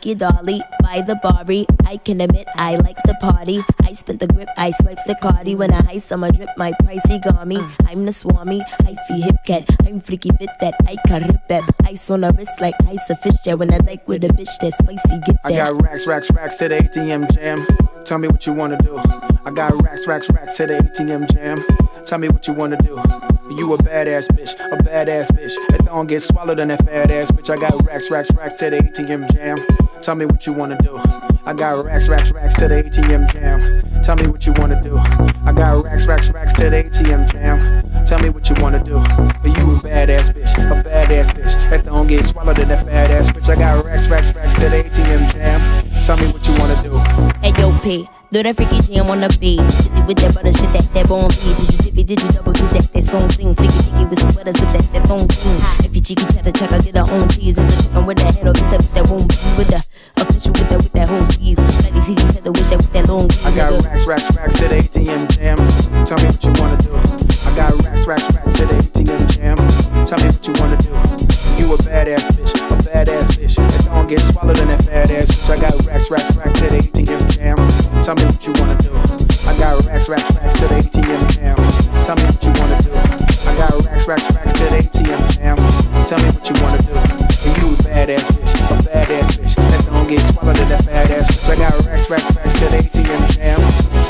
Frankie Dolly by the Bari. I can admit I likes the party. I spent the grip, I swipes the cardi. When I on my drip, my pricey me. I'm the swami, I feel hip cat. I'm freaky fit that I can rip that. Ice on the wrist like ice a fish jet. When I like with a bitch that spicy, get that. I got racks, racks, racks to the ATM jam. Tell me what you wanna do. I got racks, racks, racks to the ATM jam. Tell me what you wanna do. You a badass bitch, a badass bitch. That don't get swallowed in that fat ass bitch. I got racks, racks, racks to the ATM jam. Tell me what you wanna do. I got racks, racks, racks to the ATM jam. Tell me what you wanna do. I got racks, racks, racks to the ATM jam. Tell me what you wanna do. You a badass bitch, a badass bitch. That don't get swallowed in that fat ass bitch. I got racks, racks, racks to the ATM jam. Tell me what you wanna do. Hey yo, P, do that freaky jam on the beat. Busy with that butter shit, that that bomb beat. Did you tippy, did you double did that that song sing? Flicky, flicky with some butter, sip that that thong king. If you cheeky cheddar, check, I get her own cheese. It's a chicken with that head or this bitch that won't be with the official with that with that whole skis. Bloody titty cheddar, wish that with that long. I got racks, racks, racks the ATM jam. Tell me what you wanna do. I got racks, racks, racks the ATM jam. Tell me what you wanna do. You a badass bitch, a badass bitch. That don't get swallowed in that fat ass bitch. I got racks, racks, racks the ATM jam. Tell me what you wanna do. I got racks, racks, racks the ATM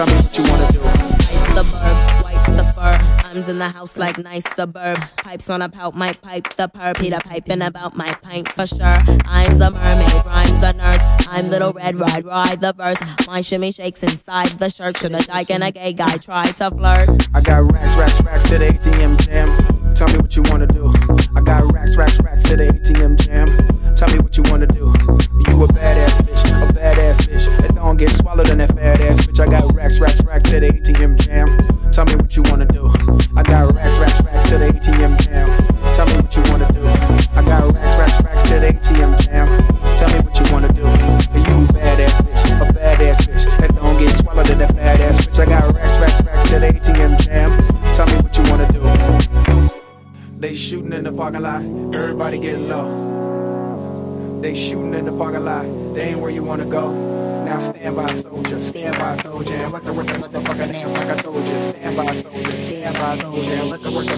Tell me what you wanna do. Ice the burb, white's the fur. I's in the house like nice suburb. Pipes on a pout, my pipe the perp. Peter piping about my pint for sure. I'm the mermaid, rhymes the nurse. I'm little red, ride, ride the verse. My shimmy shakes inside the shirt. Should a dyke and a gay guy try to flirt? I got racks, racks, racks to the ATM jam. Tell me what you wanna do. I got racks, racks, racks to the ATM jam. Tell me what you wanna do. You a badass get swallowed in that fat ass bitch. I got racks, racks, racks to the ATM jam. Tell me what you wanna do. I got racks, racks, racks to the ATM jam. Tell me what you wanna do. I got racks, racks, racks to the ATM jam. Tell me what you wanna do. You a badass bitch, a badass bitch. That don't get swallowed in that fat ass bitch. I got racks, racks, racks to the ATM jam. Tell me what you wanna do. They shooting in the parking lot, everybody getting low. They shooting in the parking lot, they ain't where you wanna go. Now stand by soldier, stand by soldier, let the work the motherfucking dance like I told you. Stand by soldier, stand by soldier, let the work the